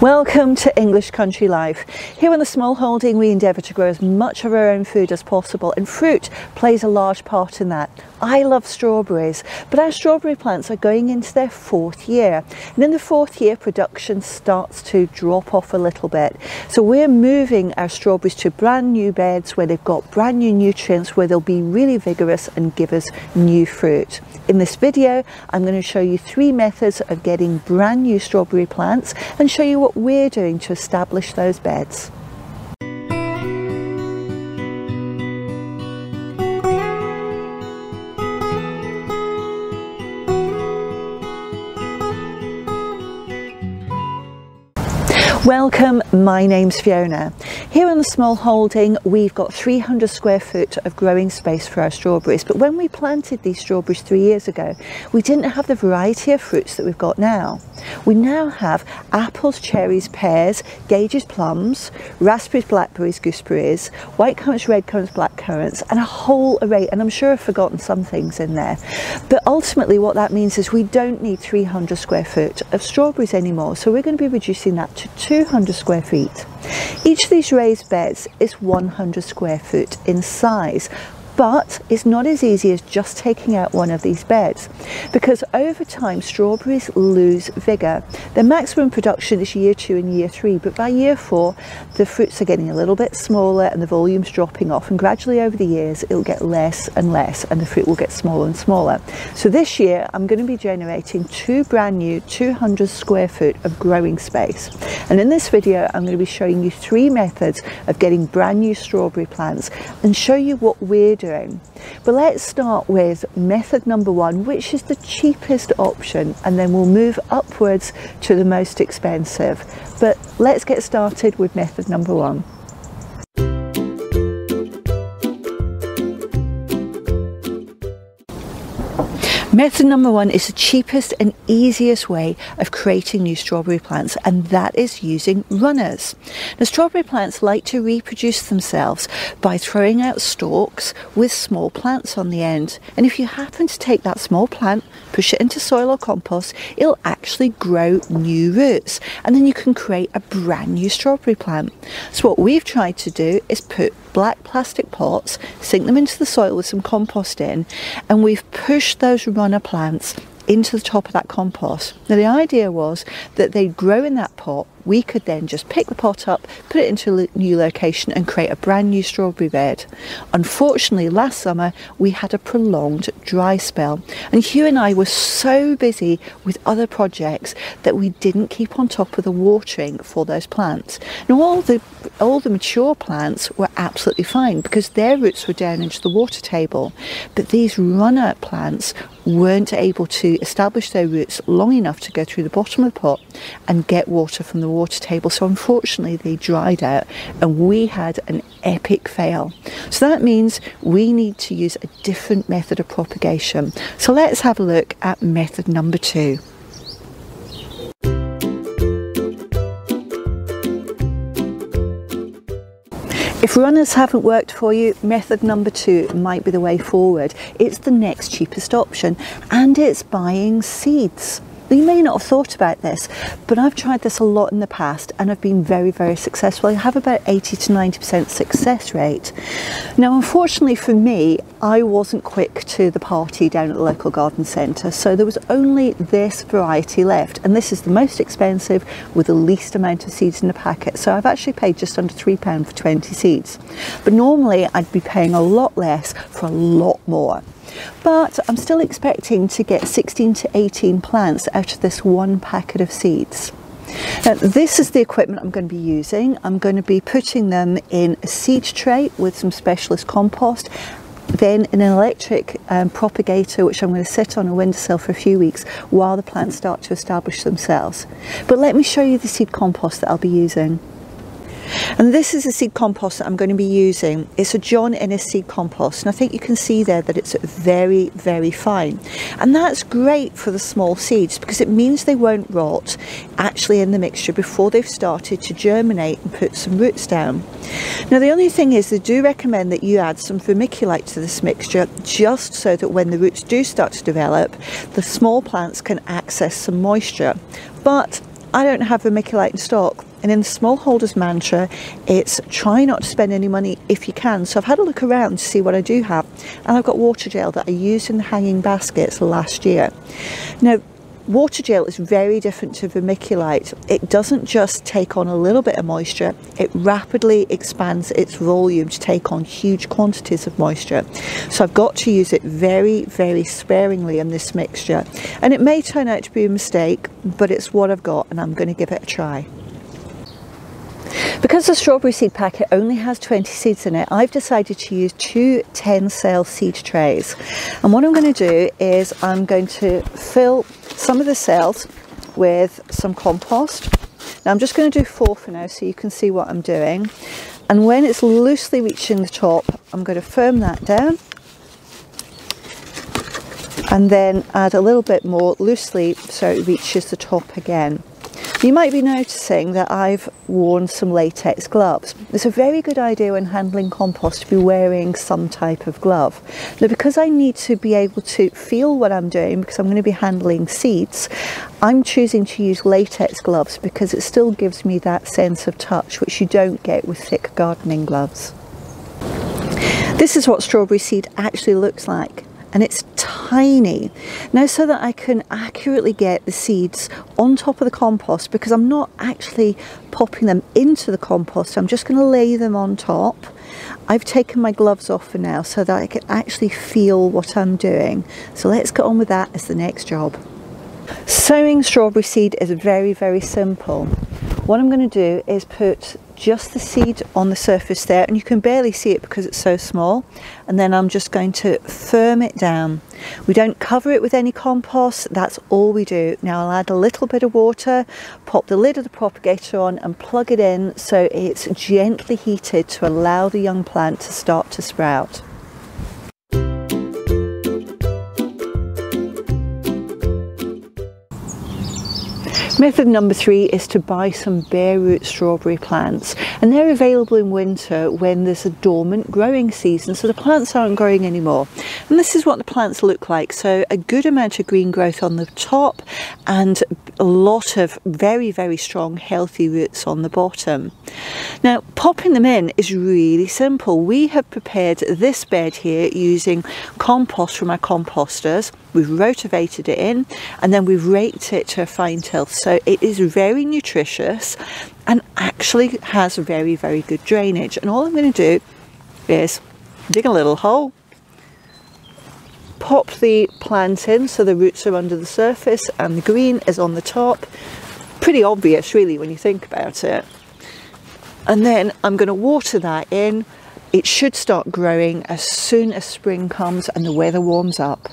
Welcome to English Country Life. Here in the small holding we endeavour to grow as much of our own food as possible and fruit plays a large part in that. I love strawberries but our strawberry plants are going into their fourth year and in the fourth year production starts to drop off a little bit. So we're moving our strawberries to brand new beds where they've got brand new nutrients where they'll be really vigorous and give us new fruit. In this video I'm going to show you three methods of getting brand new strawberry plants and show you what what we're doing to establish those beds. Welcome, my name's Fiona. Here in the small holding we've got 300 square foot of growing space for our strawberries but when we planted these strawberries three years ago we didn't have the variety of fruits that we've got now. We now have apples, cherries, pears, gages, plums, raspberries, blackberries, gooseberries, white currants, red currants, black currants and a whole array and I'm sure I've forgotten some things in there but ultimately what that means is we don't need 300 square foot of strawberries anymore so we're going to be reducing that to 200 square feet. Each of these raised beds is 100 square foot in size but it's not as easy as just taking out one of these beds because over time strawberries lose vigour. Their maximum production is year two and year three but by year four the fruits are getting a little bit smaller and the volume's dropping off and gradually over the years it'll get less and less and the fruit will get smaller and smaller. So this year I'm going to be generating two brand new 200 square foot of growing space and in this video I'm going to be showing you three methods of getting brand new strawberry plants and show you what we're doing doing. But let's start with method number one, which is the cheapest option, and then we'll move upwards to the most expensive. But let's get started with method number one. Method number one is the cheapest and easiest way of creating new strawberry plants and that is using runners. Now strawberry plants like to reproduce themselves by throwing out stalks with small plants on the end and if you happen to take that small plant, push it into soil or compost, it'll actually grow new roots and then you can create a brand new strawberry plant. So what we've tried to do is put black plastic pots, sink them into the soil with some compost in, and we've pushed those runner plants into the top of that compost. Now the idea was that they'd grow in that pot we could then just pick the pot up, put it into a new location and create a brand new strawberry bed. Unfortunately, last summer we had a prolonged dry spell and Hugh and I were so busy with other projects that we didn't keep on top of the watering for those plants. Now all the all the mature plants were absolutely fine because their roots were down into the water table, but these runner plants weren't able to establish their roots long enough to go through the bottom of the pot and get water from the water table. So unfortunately, they dried out and we had an epic fail. So that means we need to use a different method of propagation. So let's have a look at method number two. If runners haven't worked for you, method number two might be the way forward. It's the next cheapest option and it's buying seeds. You may not have thought about this, but I've tried this a lot in the past and I've been very, very successful. I have about 80 to 90% success rate. Now, unfortunately for me, I wasn't quick to the party down at the local garden centre, so there was only this variety left, and this is the most expensive with the least amount of seeds in the packet. So I've actually paid just under £3 for 20 seeds. But normally I'd be paying a lot less for a lot more but I'm still expecting to get 16 to 18 plants out of this one packet of seeds. Now, this is the equipment I'm going to be using. I'm going to be putting them in a seed tray with some specialist compost then an electric um, propagator which I'm going to sit on a windowsill for a few weeks while the plants start to establish themselves. But let me show you the seed compost that I'll be using. And this is a seed compost that I'm going to be using. It's a John Innes seed compost and I think you can see there that it's very very fine and that's great for the small seeds because it means they won't rot actually in the mixture before they've started to germinate and put some roots down. Now the only thing is they do recommend that you add some vermiculite to this mixture just so that when the roots do start to develop the small plants can access some moisture but I don't have vermiculite in stock. And in the smallholders mantra, it's try not to spend any money if you can. So I've had a look around to see what I do have. And I've got water gel that I used in the hanging baskets last year. Now, Water gel is very different to vermiculite. It doesn't just take on a little bit of moisture, it rapidly expands its volume to take on huge quantities of moisture. So I've got to use it very, very sparingly in this mixture. And it may turn out to be a mistake, but it's what I've got and I'm going to give it a try. Because the strawberry seed packet only has 20 seeds in it, I've decided to use two 10 cell seed trays. And what I'm going to do is I'm going to fill some of the cells with some compost. Now I'm just going to do four for now so you can see what I'm doing. And when it's loosely reaching the top, I'm going to firm that down and then add a little bit more loosely so it reaches the top again. You might be noticing that I've worn some latex gloves. It's a very good idea when handling compost to be wearing some type of glove. Now because I need to be able to feel what I'm doing because I'm going to be handling seeds, I'm choosing to use latex gloves because it still gives me that sense of touch which you don't get with thick gardening gloves. This is what strawberry seed actually looks like and it's tiny. Now so that I can accurately get the seeds on top of the compost because I'm not actually popping them into the compost, I'm just going to lay them on top. I've taken my gloves off for now so that I can actually feel what I'm doing. So let's get on with that as the next job. Sowing strawberry seed is very, very simple. What I'm going to do is put just the seed on the surface there and you can barely see it because it's so small and then I'm just going to firm it down. We don't cover it with any compost, that's all we do. Now I'll add a little bit of water, pop the lid of the propagator on and plug it in so it's gently heated to allow the young plant to start to sprout. Method number three is to buy some bare root strawberry plants and they're available in winter when there's a dormant growing season so the plants aren't growing anymore. And this is what the plants look like. So a good amount of green growth on the top and a lot of very very strong healthy roots on the bottom. Now popping them in is really simple. We have prepared this bed here using compost from our composters we've rotavated it in and then we've raked it to a fine tilth so it is very nutritious and actually has very very good drainage. And all I'm going to do is dig a little hole pop the plant in so the roots are under the surface and the green is on the top. Pretty obvious really when you think about it. And then I'm going to water that in. It should start growing as soon as spring comes and the weather warms up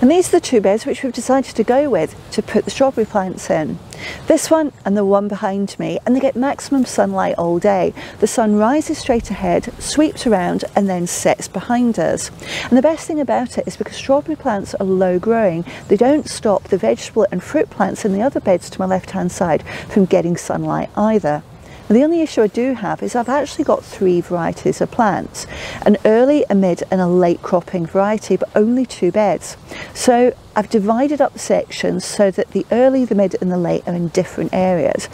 and these are the two beds which we've decided to go with to put the strawberry plants in. This one and the one behind me, and they get maximum sunlight all day. The sun rises straight ahead, sweeps around, and then sets behind us. And the best thing about it is because strawberry plants are low growing, they don't stop the vegetable and fruit plants in the other beds to my left hand side from getting sunlight either. The only issue I do have is I've actually got three varieties of plants, an early, a mid and a late cropping variety, but only two beds. So I've divided up sections so that the early, the mid and the late are in different areas.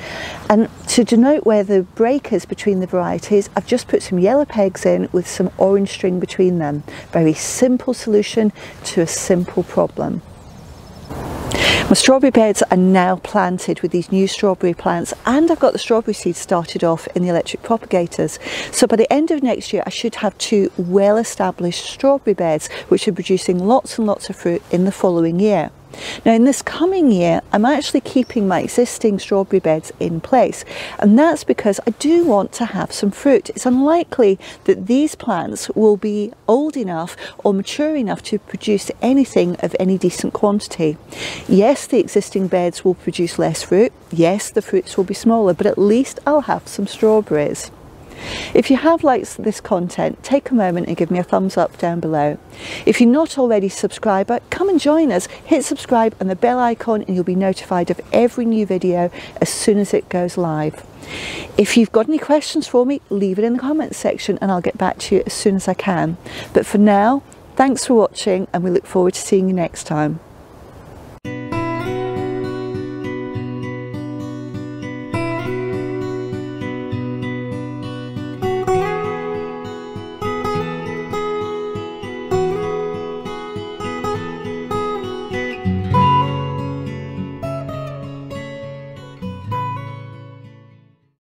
And to denote where the break is between the varieties, I've just put some yellow pegs in with some orange string between them. Very simple solution to a simple problem. My strawberry beds are now planted with these new strawberry plants and I've got the strawberry seeds started off in the electric propagators. So by the end of next year I should have two well established strawberry beds which are producing lots and lots of fruit in the following year. Now in this coming year, I'm actually keeping my existing strawberry beds in place and that's because I do want to have some fruit. It's unlikely that these plants will be old enough or mature enough to produce anything of any decent quantity. Yes, the existing beds will produce less fruit. Yes, the fruits will be smaller, but at least I'll have some strawberries. If you have liked this content, take a moment and give me a thumbs up down below. If you're not already a subscriber, come and join us. Hit subscribe and the bell icon and you'll be notified of every new video as soon as it goes live. If you've got any questions for me, leave it in the comments section and I'll get back to you as soon as I can. But for now, thanks for watching and we look forward to seeing you next time.